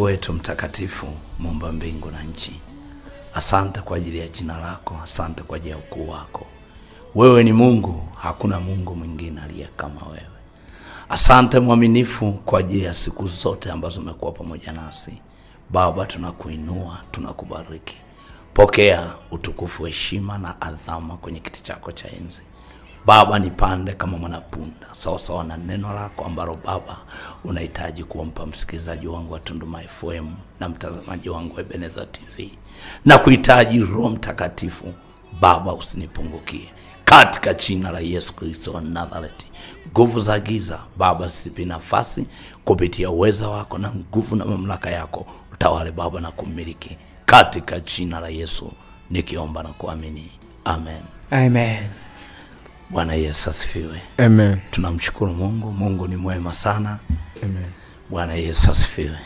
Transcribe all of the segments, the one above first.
Mungu wetu mtakatifu, muumba mbingu na nchi, asante kwa ajili ya jina lako, asante kwa ajili ya ukuu wako. Wewe ni Mungu, hakuna Mungu mwingine aliye kama wewe. Asante mwaminifu kwa ajili ya siku zote ambazo umekuwa pamoja nasi. Baba, tunakuinua, tunakubariki. Pokea utukufu, heshima na adhama kwenye kiti chako cha enzi. Baba, nipande kama mwanapunda sawasawa na neno lako ambalo Baba unahitaji kumpa msikilizaji wangu wa Tunduma FM na mtazamaji wangu wa Ebeneza TV na kuhitaji Roho Mtakatifu. Baba, usinipungukie katika jina la Yesu Kristo wa Nazareti. Nguvu za giza Baba zisipi nafasi, kupitia uweza wako na nguvu na mamlaka yako utawale Baba na kumiliki katika jina la Yesu nikiomba na kuamini, amen. Amen. Bwana Yesu asifiwe. Amen. Tunamshukuru Mungu. Mungu ni mwema sana. Amen. Bwana Yesu asifiwe.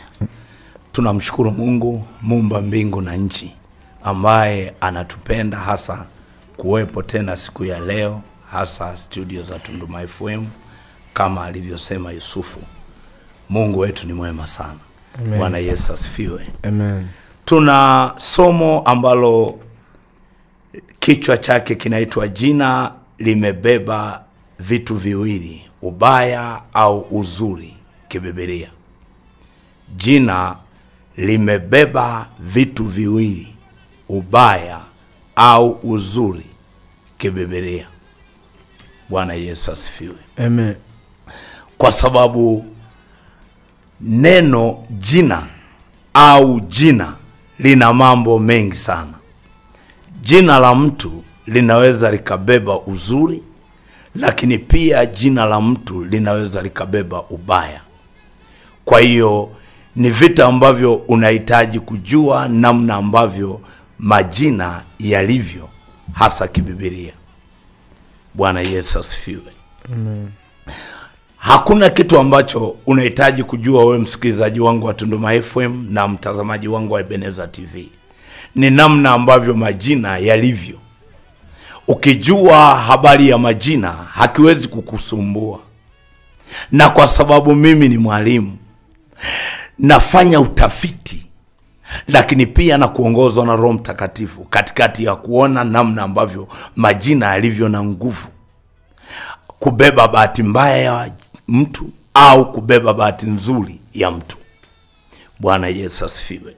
Tunamshukuru Mungu mumba mbingu na nchi, ambaye anatupenda hasa kuwepo tena siku ya leo, hasa studio za Tunduma FM kama alivyosema Yusufu. Mungu wetu ni mwema sana. Amen. Bwana Yesu asifiwe. Amen. Tuna somo ambalo kichwa chake kinaitwa jina limebeba vitu viwili, ubaya au uzuri kibibilia. Jina limebeba vitu viwili, ubaya au uzuri kibibilia. Bwana Yesu asifiwe Amen. kwa sababu neno jina au jina lina mambo mengi sana. Jina la mtu linaweza likabeba uzuri, lakini pia jina la mtu linaweza likabeba ubaya. Kwa hiyo ni vita ambavyo unahitaji kujua namna ambavyo majina yalivyo hasa kibibilia. Bwana Yesu asifiwe. Hakuna kitu ambacho unahitaji kujua wewe msikilizaji wangu wa Tunduma FM na mtazamaji wangu wa Ebeneza TV, ni namna ambavyo majina yalivyo. Ukijua habari ya majina hakiwezi kukusumbua, na kwa sababu mimi ni mwalimu nafanya utafiti, lakini pia na kuongozwa na Roho Mtakatifu katikati ya kuona namna ambavyo majina yalivyo na nguvu kubeba bahati mbaya ya mtu au kubeba bahati nzuri ya mtu. Bwana Yesu asifiwe.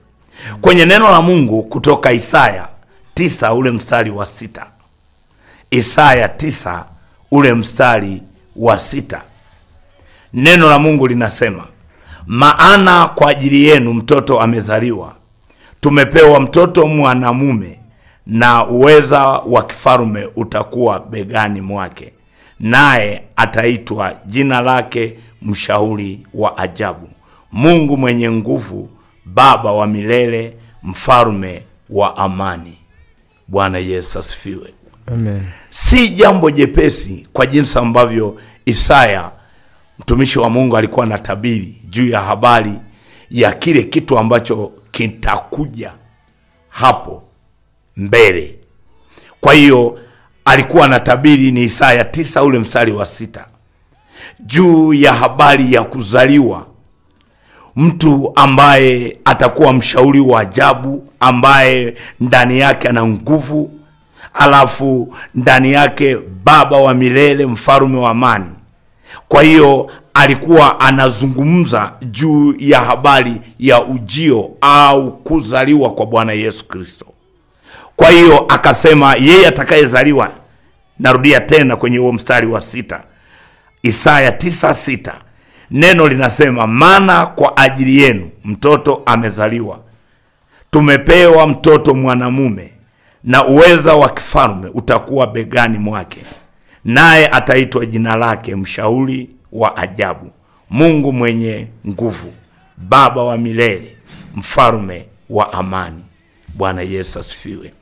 Kwenye neno la Mungu kutoka Isaya tisa ule mstari wa sita Isaya tisa ule mstari wa sita neno la Mungu linasema, maana kwa ajili yenu mtoto amezaliwa, tumepewa mtoto mwanamume, na uweza wa kifalume utakuwa begani mwake, naye ataitwa jina lake mshauri wa ajabu, Mungu mwenye nguvu, Baba wa milele, mfalume wa amani. Bwana Yesu asifiwe. Amen. Si jambo jepesi kwa jinsi ambavyo Isaya mtumishi wa Mungu alikuwa na tabiri juu ya habari ya kile kitu ambacho kitakuja hapo mbele. Kwa hiyo alikuwa na tabiri ni Isaya tisa ule mstari wa sita juu ya habari ya kuzaliwa mtu ambaye atakuwa mshauri wa ajabu, ambaye ndani yake ana nguvu, alafu ndani yake Baba wa milele, mfalume wa amani. Kwa hiyo alikuwa anazungumza juu ya habari ya ujio au kuzaliwa kwa Bwana Yesu Kristo. Kwa hiyo akasema yeye atakayezaliwa, narudia tena kwenye huo mstari wa sita, Isaya tisa sita neno linasema, maana kwa ajili yenu mtoto amezaliwa, tumepewa mtoto mwanamume, na uweza wa kifalme utakuwa begani mwake, naye ataitwa jina lake mshauri wa ajabu, Mungu mwenye nguvu, Baba wa milele, mfalme wa amani. Bwana Yesu asifiwe.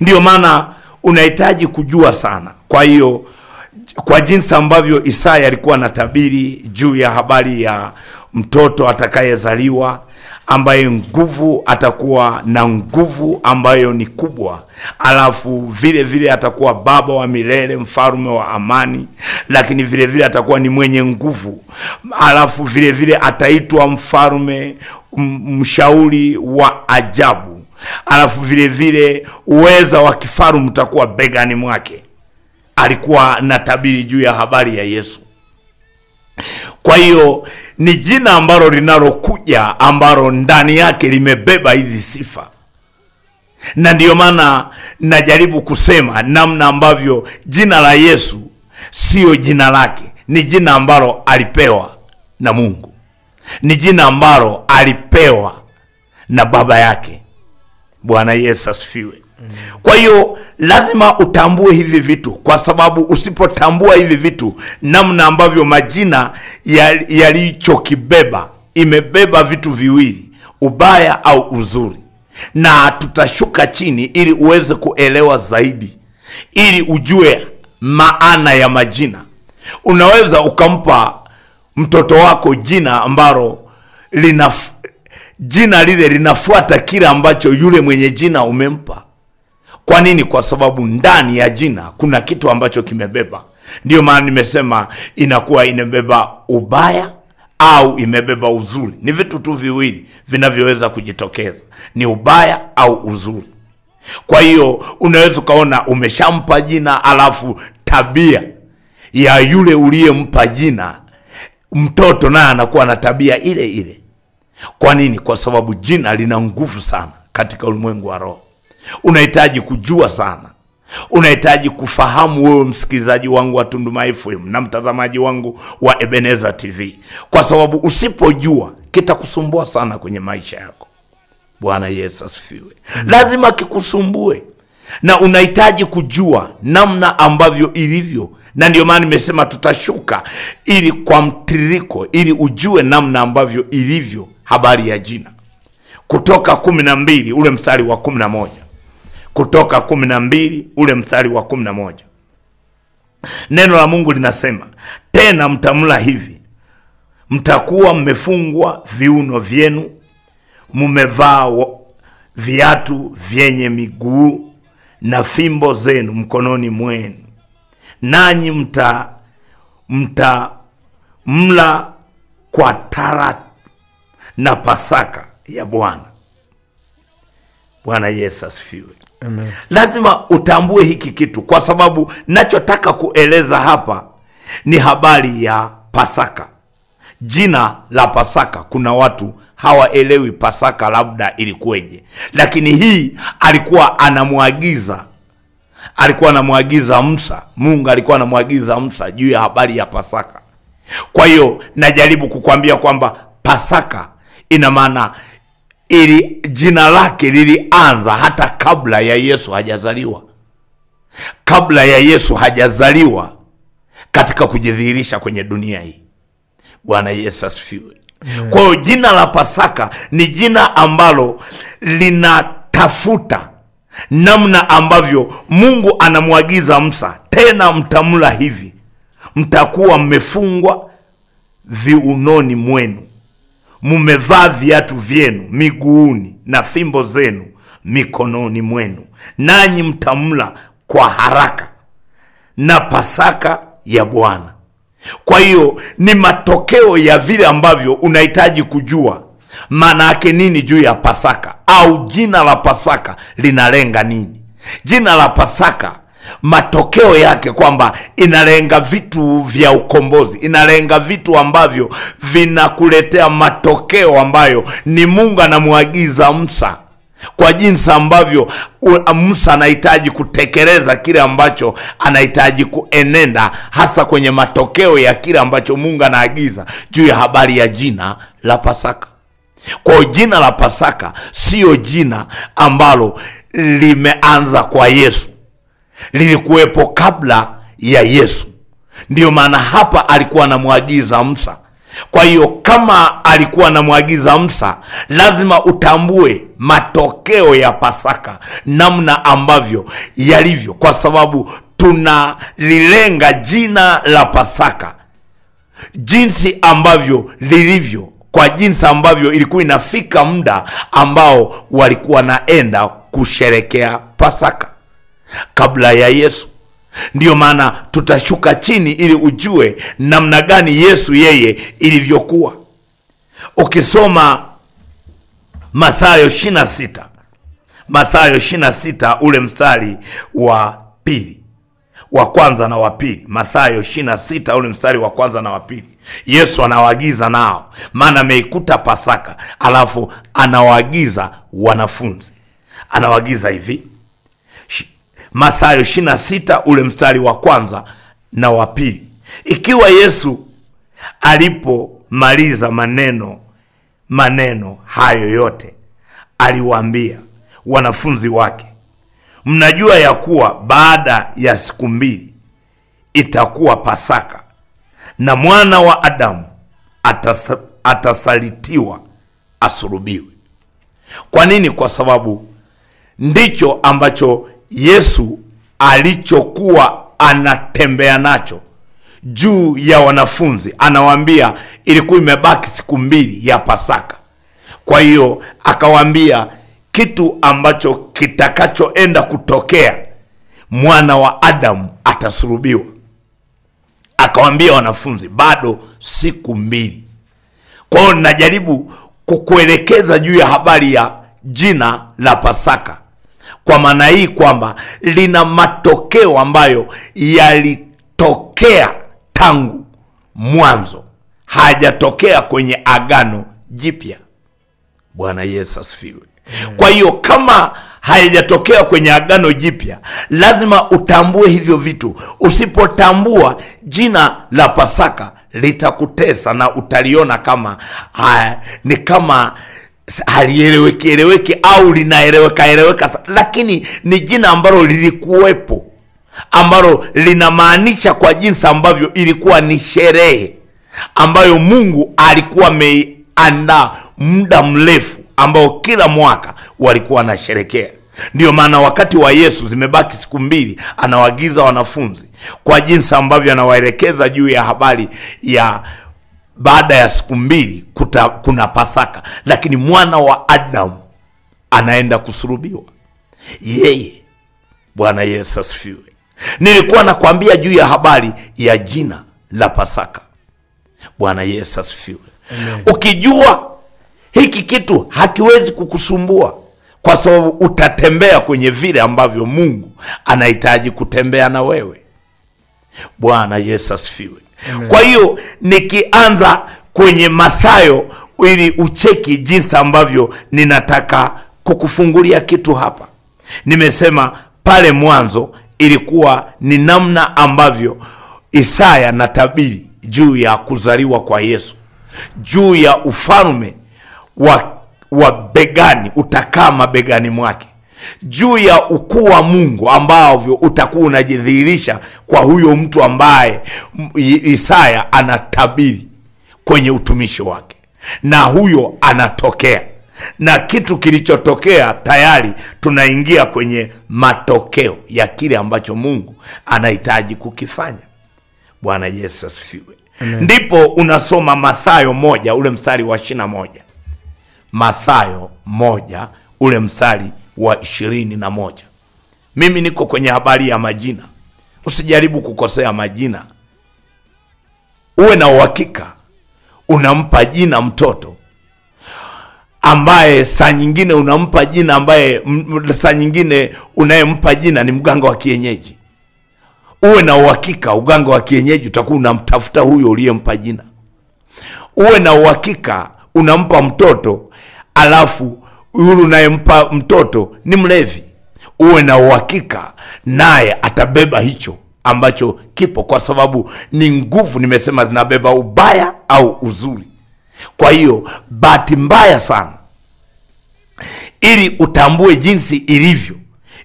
Ndiyo maana unahitaji kujua sana. Kwa hiyo kwa jinsi ambavyo Isaya alikuwa na tabiri juu ya habari ya mtoto atakayezaliwa, ambaye nguvu atakuwa na nguvu ambayo ni kubwa. Alafu vile vile atakuwa baba wa milele mfalme wa amani lakini vile vile atakuwa ni mwenye nguvu. Alafu vile vile ataitwa mfalme mshauri wa ajabu. Alafu vile vile uweza wa kifalme utakuwa begani mwake. Alikuwa na tabiri juu ya habari ya yesu. Kwa hiyo ni jina ambalo linalokuja ambalo ndani yake limebeba hizi sifa. Na ndiyo maana najaribu kusema namna ambavyo jina la yesu siyo jina lake. Ni jina ambalo alipewa na mungu. Ni jina ambalo alipewa na baba yake. Bwana yesu asifiwe. Kwa hiyo lazima utambue hivi vitu kwa sababu usipotambua hivi vitu namna ambavyo majina yalichokibeba ya- imebeba vitu viwili ubaya au uzuri. Na tutashuka chini ili uweze kuelewa zaidi ili ujue maana ya majina. Unaweza ukampa mtoto wako jina ambalo lina jina lile linafuata kile ambacho yule mwenye jina umempa kwa nini? Kwa sababu ndani ya jina kuna kitu ambacho kimebeba. Ndio maana nimesema inakuwa inabeba ubaya au imebeba uzuri. Ni vitu tu viwili vinavyoweza kujitokeza. Ni ubaya au uzuri. Kwa hiyo unaweza ukaona umeshampa jina alafu tabia ya yule uliyempa jina mtoto naye anakuwa na tabia ile ile. Kwa nini? Kwa sababu jina lina nguvu sana katika ulimwengu wa roho unahitaji kujua sana. Unahitaji kufahamu wewe msikilizaji wangu wa tunduma fm na mtazamaji wangu wa ebeneza tv kwa sababu usipojua kitakusumbua sana kwenye maisha yako. Bwana yesu asifiwe. Lazima kikusumbue. Na unahitaji kujua namna ambavyo ilivyo. Na ndio maana nimesema tutashuka ili kwa mtiriko ili ujue namna ambavyo ilivyo habari ya jina. Kutoka kumi na mbili ule mstari wa kumi na moja kutoka kumi na mbili ule mstari wa kumi na moja. Neno la mungu linasema tena mtamla hivi mtakuwa mmefungwa viuno vyenu mmevaa viatu vyenye miguu na fimbo zenu mkononi mwenu. Nanyi mta mta mla kwa tara na pasaka ya bwana. Bwana yesu asifiwe Amen. lazima utambue hiki kitu kwa sababu nachotaka kueleza hapa ni habari ya pasaka. Jina la pasaka kuna watu hawaelewi pasaka labda ilikuweje lakini hii alikuwa anamwagiza alikuwa anamwagiza msa mungu alikuwa anamwagiza msa juu ya habari ya pasaka. Kwa hiyo najaribu kukwambia kwamba pasaka ina maana ili jina lake lilianza hata kabla ya yesu hajazaliwa. Kabla ya yesu hajazaliwa katika kujidhihirisha kwenye dunia hii. Bwana yesu asifiwe. Kwa hiyo jina la pasaka ni jina ambalo linatafuta namna ambavyo mungu anamwagiza Musa, tena mtamla hivi mtakuwa mmefungwa viunoni mwenu mmevaa viatu vyenu miguuni na fimbo zenu mikononi mwenu. Nanyi mtamla kwa haraka na pasaka ya bwana. Kwa hiyo ni matokeo ya vile ambavyo unahitaji kujua. Maana yake nini juu ya pasaka? Au jina la pasaka linalenga nini? Jina la pasaka matokeo yake kwamba inalenga vitu vya ukombozi inalenga vitu ambavyo vinakuletea matokeo ambayo ni mungu anamwagiza msa kwa jinsi ambavyo Musa anahitaji kutekeleza kile ambacho anahitaji kuenenda hasa kwenye matokeo ya kile ambacho Mungu anaagiza juu ya habari ya jina la Pasaka. Kwa jina la Pasaka siyo jina ambalo limeanza kwa Yesu, lilikuwepo kabla ya Yesu. Ndiyo maana hapa alikuwa anamwagiza Musa. Kwa hiyo kama alikuwa anamwagiza Musa, lazima utambue matokeo ya Pasaka, namna ambavyo yalivyo, kwa sababu tunalilenga jina la Pasaka jinsi ambavyo lilivyo kwa jinsi ambavyo ilikuwa inafika muda ambao walikuwa naenda kusherekea pasaka kabla ya yesu. Ndiyo maana tutashuka chini ili ujue namna gani yesu yeye ilivyokuwa. Ukisoma mathayo 26 mathayo 26 ule mstari wa pili wa kwanza na wa pili. Mathayo 26 ule mstari wa kwanza na wa pili. Yesu anawaagiza nao maana ameikuta pasaka alafu anawaagiza wanafunzi. Anawaagiza hivi mathayo 26 ule mstari wa kwanza na wa pili ikiwa yesu alipomaliza maneno maneno hayo yote aliwaambia wanafunzi wake mnajua ya kuwa baada ya siku mbili itakuwa pasaka na mwana wa adamu atasa, atasalitiwa asurubiwe. kwa nini kwa sababu ndicho ambacho yesu alichokuwa anatembea nacho juu ya wanafunzi anawaambia ilikuwa imebaki siku mbili ya pasaka. Kwa hiyo akawaambia kitu ambacho kitakachoenda kutokea mwana wa adamu atasulubiwa. Akawaambia wanafunzi bado siku mbili. Kwa hiyo najaribu kukuelekeza juu ya habari ya jina la pasaka kwa maana hii kwamba lina matokeo ambayo yalitokea tangu mwanzo. Hajatokea kwenye agano jipya. Bwana yesu asifiwe. Kwa hiyo kama hayajatokea kwenye agano jipya lazima utambue hivyo vitu. Usipotambua jina la pasaka litakutesa na utaliona kama ha, ni kama halieleweki eleweki au linaeleweka eleweka lakini ni jina ambalo lilikuwepo ambalo linamaanisha kwa jinsi ambavyo ilikuwa ni sherehe ambayo mungu alikuwa ameiandaa muda mrefu ambao kila mwaka walikuwa wanasherekea. Ndiyo maana wakati wa yesu zimebaki siku mbili anawagiza wanafunzi kwa jinsi ambavyo anawaelekeza juu ya habari ya baada ya siku mbili kuta, kuna pasaka. Lakini mwana wa adamu anaenda kusurubiwa yeye bwana yesu asifiwe. Nilikuwa nakwambia juu ya habari ya jina la pasaka. Bwana yesu asifiwe. Ukijua hiki kitu hakiwezi kukusumbua kwa sababu utatembea kwenye vile ambavyo mungu anahitaji kutembea na wewe. Bwana yesu asifiwe kwa hiyo nikianza kwenye mathayo ili ucheki jinsi ambavyo ninataka kukufungulia kitu hapa. Nimesema pale mwanzo ilikuwa ni namna ambavyo isaya na tabiri juu ya kuzaliwa kwa yesu juu ya ufalme wa, wa begani utakaa mabegani mwake juu ya ukuu wa mungu ambavyo utakuwa unajidhihirisha kwa huyo mtu ambaye isaya anatabiri kwenye utumishi wake. Na huyo anatokea. Na kitu kilichotokea tayari tunaingia kwenye matokeo ya kile ambacho mungu anahitaji kukifanya. Bwana yesu asifiwe. Ndipo unasoma mathayo moja ule mstari wa ishirina moja. Mathayo moja ule mstari wa ishirini na moja. Mimi niko kwenye habari ya majina. Usijaribu kukosea majina. Uwe na uhakika unampa jina mtoto ambaye saa nyingine unampa jina ambaye saa nyingine unayempa jina ni mganga wa kienyeji. Uwe na uhakika uganga wa kienyeji utakuwa unamtafuta huyo uliyempa jina. Uwe na uhakika unampa mtoto alafu yule unayempa mtoto ni mlevi. Uwe na uhakika naye atabeba hicho ambacho kipo kwa sababu ni nguvu nimesema zinabeba ubaya au uzuri. Kwa hiyo bahati mbaya sana ili utambue jinsi ilivyo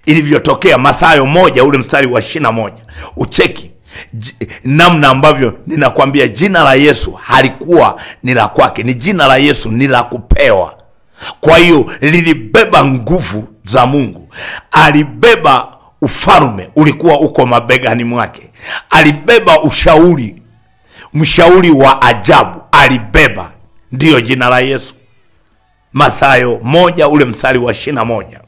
ilivyotokea mathayo moja ule mstari wa ishirina moja ucheki namna ambavyo ninakwambia jina la yesu halikuwa ni la kwake ni jina la yesu ni la kupewa kwa hiyo lilibeba nguvu za mungu. Alibeba ufalme ulikuwa uko mabegani mwake. Alibeba ushauri mshauri wa ajabu alibeba. Ndiyo jina la Yesu. Mathayo moja ule mstari wa ishirini na moja.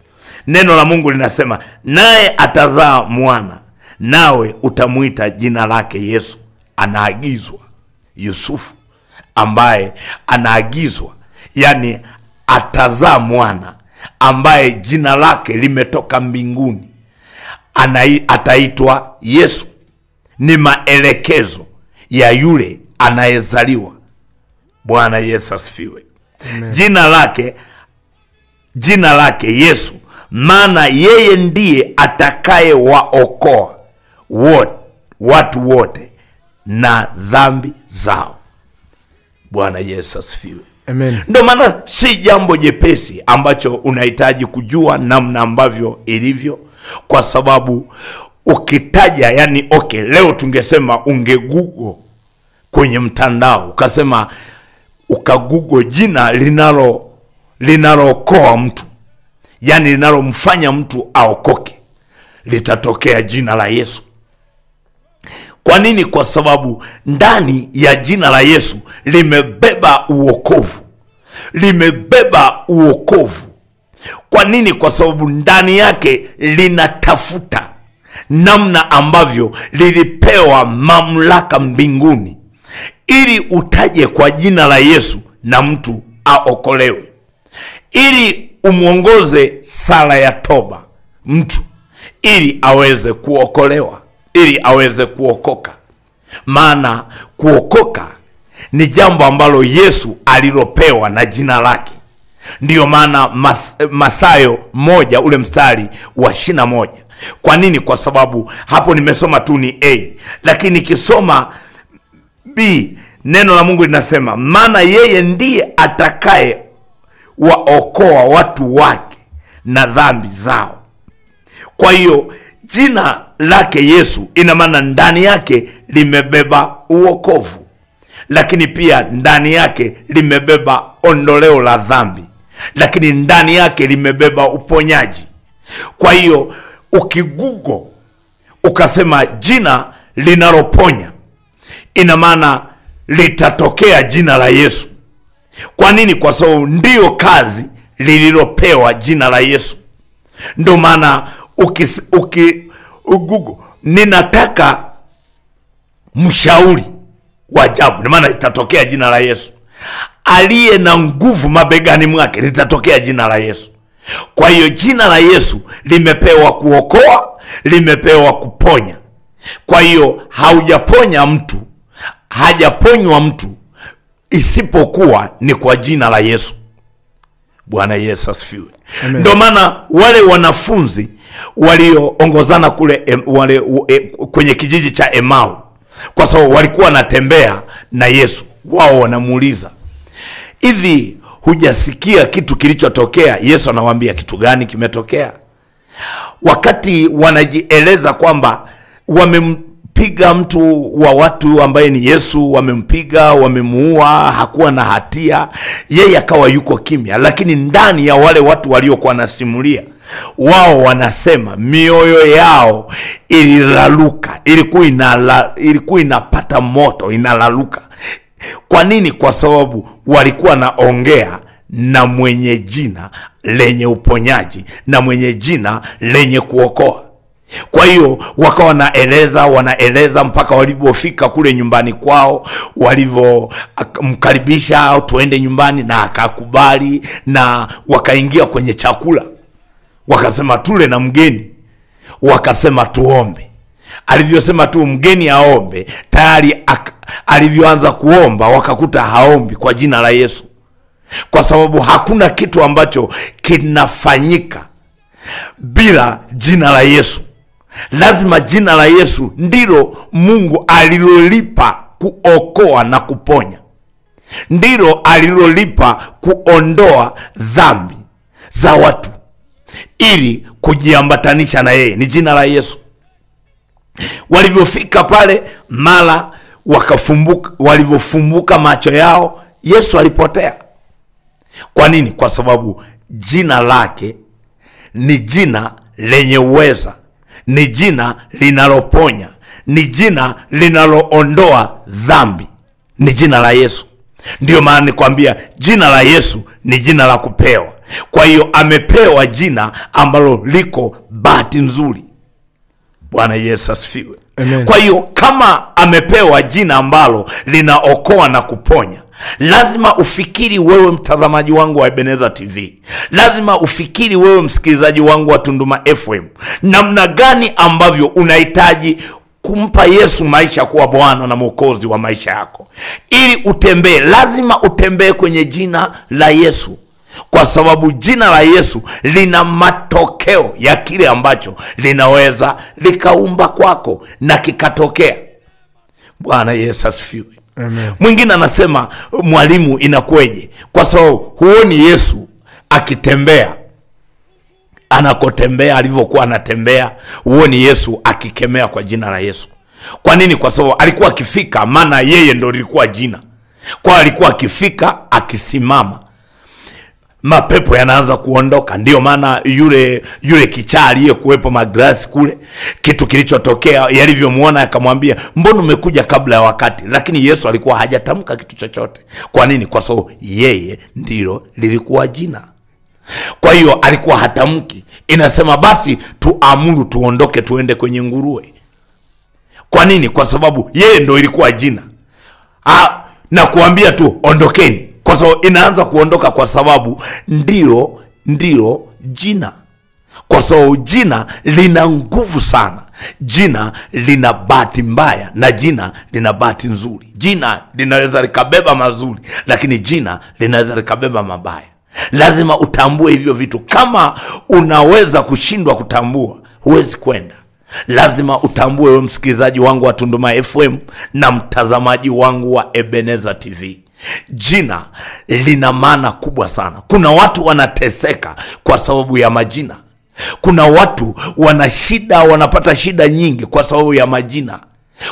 Neno la Mungu linasema naye atazaa mwana, nawe utamwita jina lake Yesu. Anaagizwa. Yusufu ambaye anaagizwa, yani atazaa mwana ambaye jina lake limetoka mbinguni, Anai, ataitwa Yesu. Ni maelekezo ya yule anayezaliwa. Bwana Yesu asifiwe. Jina lake jina lake Yesu, maana yeye ndiye atakayewaokoa wote watu wote na dhambi zao. Bwana Yesu asifiwe. Amen. Ndio maana si jambo jepesi ambacho unahitaji kujua namna ambavyo ilivyo, kwa sababu ukitaja, yani okay, leo tungesema ungegugo kwenye mtandao ukasema ukagugo jina linalo linalookoa mtu, yani linalomfanya mtu aokoke, litatokea jina la Yesu. Kwa nini? Kwa sababu ndani ya jina la Yesu limebeba uokovu, limebeba uokovu. Kwa nini? Kwa sababu ndani yake linatafuta namna ambavyo lilipewa mamlaka mbinguni, ili utaje kwa jina la Yesu na mtu aokolewe, ili umwongoze sala ya toba mtu, ili aweze kuokolewa ili aweze kuokoka. Maana kuokoka ni jambo ambalo Yesu alilopewa na jina lake. Ndiyo maana Math- Mathayo moja ule mstari wa ishirini na moja. Kwa nini? Kwa sababu hapo nimesoma tu ni A, lakini nikisoma B neno la Mungu linasema maana yeye ndiye atakaye waokoa watu wake na dhambi zao. Kwa hiyo jina lake Yesu ina maana ndani yake limebeba uokovu, lakini pia ndani yake limebeba ondoleo la dhambi, lakini ndani yake limebeba uponyaji. Kwa hiyo ukigugo ukasema jina linaloponya, ina maana litatokea jina la Yesu. Kwa nini? Kwa sababu ndiyo kazi lililopewa jina la Yesu. Ndio maana ukis- ninataka mshauri wa ajabu, maana litatokea jina la Yesu. Aliye na nguvu mabegani mwake, litatokea jina la Yesu. Kwa hiyo jina la Yesu limepewa kuokoa, limepewa kuponya. Kwa hiyo haujaponya mtu, hajaponywa mtu isipokuwa ni kwa jina la Yesu. Bwana Yesu asifiwe. Ndio maana wale wanafunzi walioongozana kule em, wale, e, kwenye kijiji cha Emau, kwa sababu walikuwa wanatembea na Yesu, wao wanamuuliza hivi, hujasikia kitu kilichotokea? Yesu anawaambia kitu gani kimetokea? wakati wanajieleza kwamba wamempiga mtu wa watu ambaye ni Yesu, wamempiga, wamemuua, hakuwa na hatia, yeye akawa yuko kimya. Lakini ndani ya wale watu waliokuwa wanasimulia, wao wanasema mioyo yao ililaluka, ilikuwa inala, ilikuwa inapata moto, inalaluka. Kwa nini? Kwa sababu walikuwa naongea na mwenye jina lenye uponyaji na mwenye jina lenye kuokoa. Kwa hiyo wakawa wanaeleza wanaeleza mpaka walipofika kule nyumbani kwao, walivyomkaribisha tuende nyumbani, na akakubali, na wakaingia kwenye chakula, wakasema tule na mgeni, wakasema tuombe. Alivyosema tu mgeni aombe, tayari alivyoanza kuomba wakakuta haombi kwa jina la Yesu kwa sababu hakuna kitu ambacho kinafanyika bila jina la Yesu. Lazima jina la Yesu ndilo Mungu alilolipa kuokoa na kuponya, ndilo alilolipa kuondoa dhambi za watu ili kujiambatanisha na yeye, ni jina la Yesu. Walivyofika pale, mara wakafumbuka, walivyofumbuka macho yao, Yesu alipotea. Kwa nini? Kwa sababu jina lake ni jina lenye uweza, ni jina linaloponya, ni jina linaloondoa dhambi, ni jina la Yesu. ndiyo maana nikwambia jina la yesu ni jina la kupewa kwa hiyo amepewa jina ambalo liko bahati nzuri bwana yesu asifiwe Amen. kwa hiyo kama amepewa jina ambalo linaokoa na kuponya lazima ufikiri wewe mtazamaji wangu wa ebeneza tv lazima ufikiri wewe msikilizaji wangu wa tunduma fm namna gani ambavyo unahitaji kumpa yesu maisha kuwa bwana na mwokozi wa maisha yako. Ili utembee lazima utembee kwenye jina la yesu. Kwa sababu jina la yesu lina matokeo ya kile ambacho linaweza likaumba kwako na kikatokea. Bwana yesu asifiwe. Mwingine anasema mwalimu inakweje? Kwa sababu huoni yesu akitembea. Anakotembea alivyokuwa anatembea huoni yesu akikemea kwa jina la yesu. Kwa nini? Kwa sababu alikuwa akifika maana yeye ndo lilikuwa jina. Kwao. alikuwa akifika akisimama mapepo yanaanza kuondoka. Ndio maana yule yule kichaa aliyekuwepo magrasi kule kitu kilichotokea yalivyomwona akamwambia mbona umekuja kabla ya wakati? Lakini yesu alikuwa hajatamka kitu chochote. Kwa nini? Kwa sababu yeye ndilo lilikuwa jina. Kwa hiyo alikuwa hatamki. Inasema basi tuamuru tuondoke tuende kwenye nguruwe. Kwa nini? Kwa sababu yeye ndo ilikuwa jina. Ah, na kuambia tu ondokeni kwa sababu inaanza kuondoka kwa sababu ndio ndio jina. Kwa sababu jina lina nguvu sana. Jina lina bahati mbaya na jina lina bahati nzuri. Jina linaweza likabeba mazuri lakini jina linaweza likabeba mabaya. Lazima utambue hivyo vitu. Kama unaweza kushindwa kutambua huwezi kwenda. Lazima utambue wewe msikilizaji wangu wa tunduma fm na mtazamaji wangu wa ebeneza tv jina lina maana kubwa sana. Kuna watu wanateseka kwa sababu ya majina. Kuna watu wana shida wanapata shida nyingi kwa sababu ya majina.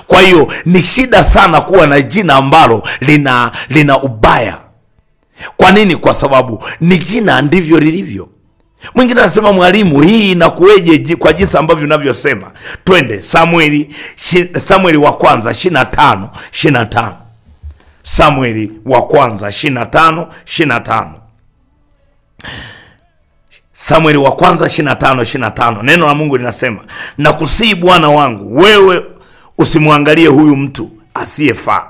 Kwa hiyo ni shida sana kuwa na jina ambalo lina lina ubaya. Kwa nini? Kwa sababu ni jina ndivyo lilivyo. Mwingine anasema mwalimu hii inakuweje kwa jinsi ambavyo unavyosema? Twende samueli samueli wa kwanza ishina tano ishina tano samueli wa kwanza ishina tano ishina tano. Samueli wa kwanza ishina tano ishina tano. Neno la mungu linasema na kusii bwana wangu wewe usimwangalie huyu mtu asiyefaa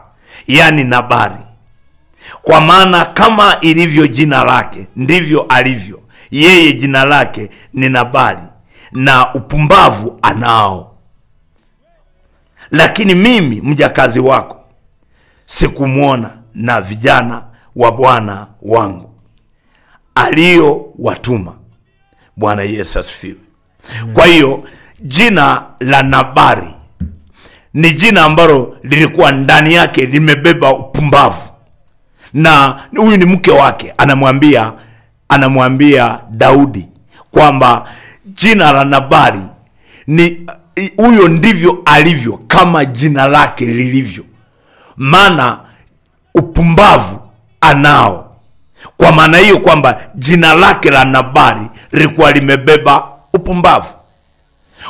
yaani nabari kwa maana kama ilivyo jina lake ndivyo alivyo. Yeye jina lake ni Nabari, na upumbavu anao. Lakini mimi mjakazi wako sikumwona na vijana wa bwana wangu aliyowatuma bwana yesu asifiwe. Kwa hiyo jina la nabari ni jina ambalo lilikuwa ndani yake limebeba upumbavu. Na huyu ni mke wake anamwambia anamwambia daudi kwamba jina la nabari ni huyo ndivyo alivyo kama jina lake lilivyo maana upumbavu anao. Kwa maana hiyo kwamba jina lake la nabari lilikuwa limebeba upumbavu.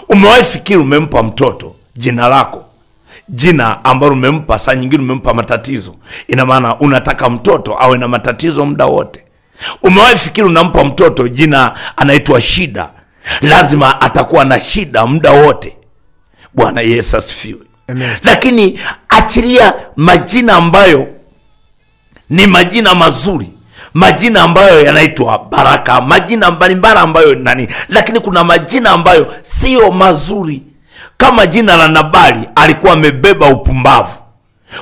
Umewahi fikiri umempa mtoto jina lako? Jina ambalo umempa saa nyingine umempa matatizo. Ina maana unataka mtoto awe na matatizo muda wote. Umewahi fikiri unampa mtoto jina anaitwa shida? Lazima atakuwa na shida muda wote. Bwana yesu asifiwe Lakini achilia majina ambayo ni majina mazuri. Majina ambayo yanaitwa baraka. Majina mbalimbali ambayo nani. Lakini kuna majina ambayo sio mazuri. Kama jina la nabali alikuwa amebeba upumbavu.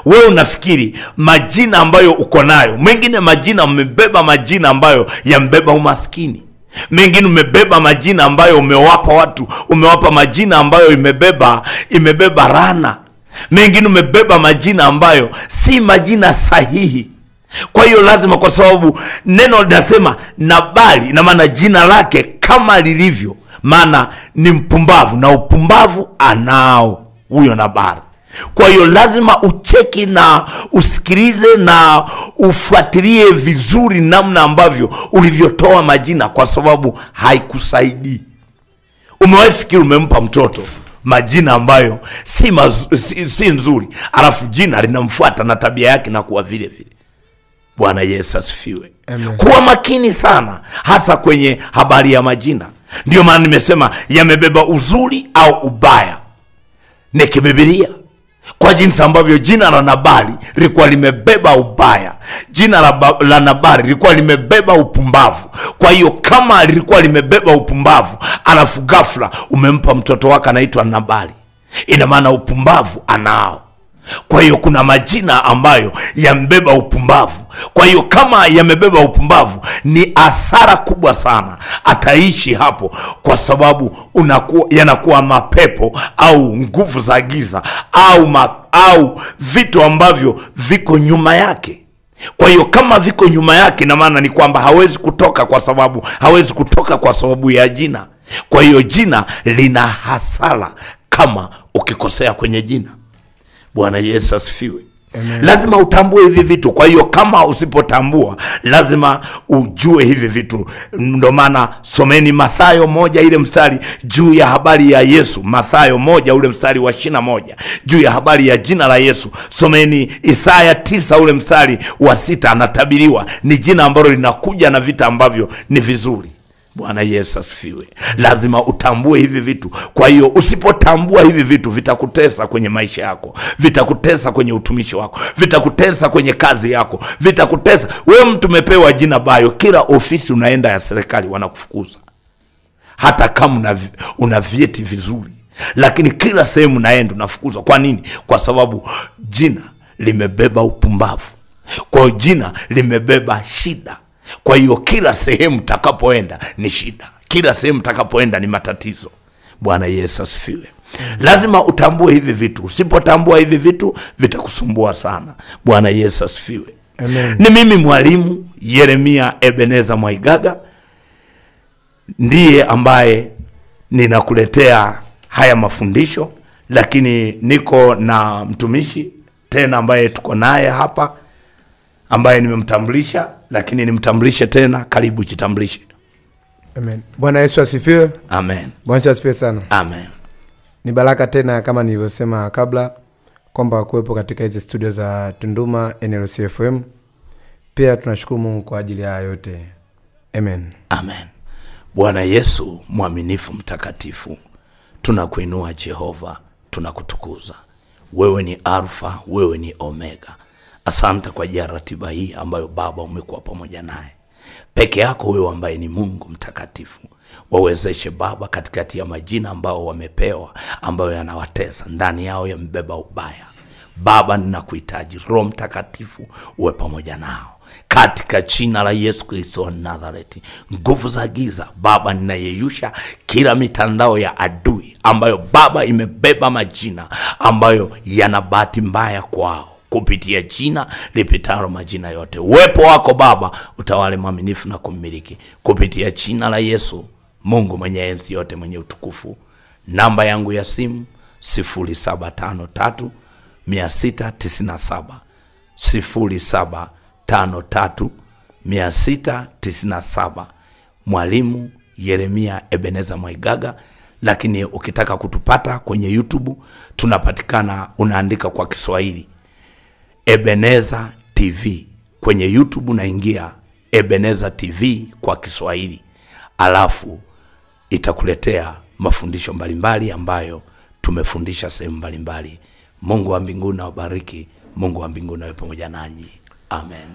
Wewe unafikiri majina ambayo uko nayo mengine majina amebeba majina ambayo yambeba umaskini mengine umebeba majina ambayo umewapa watu umewapa majina ambayo imebeba imebeba rana. Mengine umebeba majina ambayo si majina sahihi. Kwa hiyo lazima kwa sababu neno linasema nabali na maana jina lake kama lilivyo maana ni mpumbavu na upumbavu anao huyo nabali kwa hiyo lazima ucheki na usikilize na ufuatilie vizuri namna ambavyo ulivyotoa majina kwa sababu haikusaidii umewahi fikiri umempa mtoto majina ambayo si, mazu, si, si nzuri alafu jina linamfuata na tabia yake na kuwa vile vile? Bwana yesu asifiwe. Kuwa makini sana hasa kwenye habari ya majina. Ndio maana nimesema yamebeba uzuri au ubaya. Ni kibibilia kwa jinsi ambavyo jina la nabali lilikuwa limebeba ubaya. Jina la, la nabali lilikuwa limebeba upumbavu. Kwa hiyo kama lilikuwa limebeba upumbavu alafu ghafla umempa mtoto wake anaitwa nabali ina maana upumbavu anao kwa hiyo kuna majina ambayo yambeba upumbavu. Kwa hiyo kama yamebeba upumbavu ni asara kubwa sana. Ataishi hapo kwa sababu yanakuwa mapepo au nguvu za giza au, ma, au vitu ambavyo viko nyuma yake. Kwa hiyo kama viko nyuma yake na maana ni kwamba hawezi kutoka kwa sababu hawezi kutoka kwa sababu ya jina. Kwa hiyo jina lina hasara kama ukikosea kwenye jina bwana yesu asifiwe. Amen. lazima utambue hivi vitu. Kwa hiyo kama usipotambua lazima ujue hivi vitu. Ndo maana someni mathayo moja ile mstari juu ya habari ya yesu. Mathayo moja ule mstari wa shina moja juu ya habari ya jina la yesu. Someni isaya tisa ule mstari wa sita. Anatabiriwa. Ni jina ambalo linakuja na vita ambavyo ni vizuri bwana yesu asifiwe. Lazima utambue hivi vitu. Kwa hiyo usipotambua hivi vitu vitakutesa kwenye maisha yako vitakutesa kwenye utumishi wako vitakutesa kwenye kazi yako vitakutesa. Wewe mtu umepewa jina bayo kila ofisi unaenda ya serikali wanakufukuza. Hata kama una, una vyeti vizuri lakini kila sehemu naenda unafukuzwa. Kwa nini? Kwa sababu jina limebeba upumbavu. Kwa jina limebeba shida kwa hiyo kila sehemu takapoenda ni shida. Kila sehemu takapoenda ni matatizo. Bwana yesu asifiwe. Lazima utambue hivi vitu. Usipotambua hivi vitu vitakusumbua sana. Bwana yesu asifiwe. Amen. ni mimi mwalimu yeremia ebeneza mwaigaga. Ndiye ambaye ninakuletea haya mafundisho lakini niko na mtumishi tena ambaye tuko naye hapa ambaye nimemtambulisha lakini nimtambulishe tena karibu jitambulishe Amen. Bwana Yesu asifiwe. amen Bwana Yesu asifiwe sana. amen Ni baraka tena kama nilivyosema kabla kwamba kuwepo katika hizi studio za Tunduma NLC FM. Pia tunashukuru Mungu kwa ajili ya yote. Amen. amen bwana yesu mwaminifu mtakatifu tunakuinua jehova tunakutukuza wewe ni alfa wewe ni omega asante kwa ajili ya ratiba hii ambayo baba umekuwa pamoja naye. Peke yako wewe ambaye ni mungu mtakatifu wawezeshe baba katikati ya majina ambao wamepewa ambayo yanawateza ndani yao yamebeba ubaya. Baba ninakuhitaji roho mtakatifu uwe pamoja nao. Katika jina la yesu kristo wa nazareti nguvu za giza baba ninayeyusha kila mitandao ya adui ambayo baba imebeba majina ambayo yana bahati mbaya kwao kupitia jina lipitalo majina yote. Uwepo wako baba utawale mwaminifu na kummiliki kupitia jina la yesu mungu mwenye enzi yote mwenye utukufu. Namba yangu ya simu 0753 697 0753 697 mwalimu yeremia ebeneza mwaigaga. Lakini ukitaka kutupata kwenye youtube tunapatikana unaandika kwa kiswahili ebeneza tv kwenye youtube unaingia ebeneza tv kwa kiswahili. Alafu itakuletea mafundisho mbalimbali ambayo tumefundisha sehemu mbalimbali. Mungu wa mbinguni awabariki. Mungu wa mbinguni awe pamoja nanyi. Amen